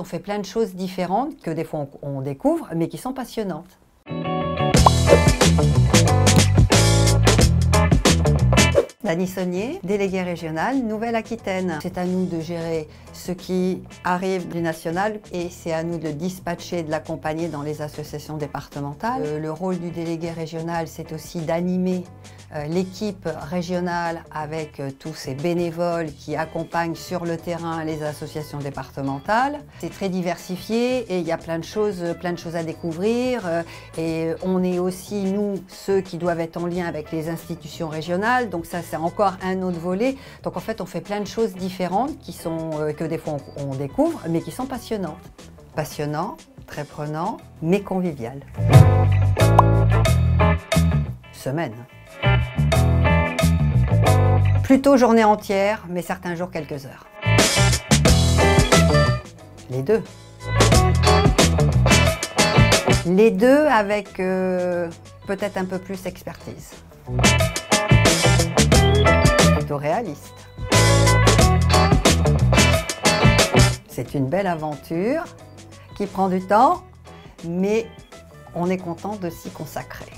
On fait plein de choses différentes que des fois on, découvre, mais qui sont passionnantes. Dany Saunier, déléguée régionale Nouvelle-Aquitaine. C'est à nous de gérer ce qui arrive du national et c'est à nous de dispatcher, de l'accompagner dans les associations départementales. Euh, le rôle du délégué régional, c'est aussi d'animer l'équipe régionale avec euh, tous ces bénévoles qui accompagnent sur le terrain les associations départementales. C'est très diversifié et il y a plein de choses, plein de choses à découvrir et on est aussi, nous, ceux qui doivent être en lien avec les institutions régionales. Donc ça, c'est encore un autre volet. Donc en fait, on fait plein de choses différentes qui sont, euh, que des fois on, découvre, mais qui sont passionnantes. Passionnant, très prenant, mais convivial. Semaine. Plutôt journée entière, mais certains jours quelques heures. Les deux. Les deux avec euh, peut-être un peu plus expertise réaliste. C'est une belle aventure qui prend du temps, mais on est content de s'y consacrer.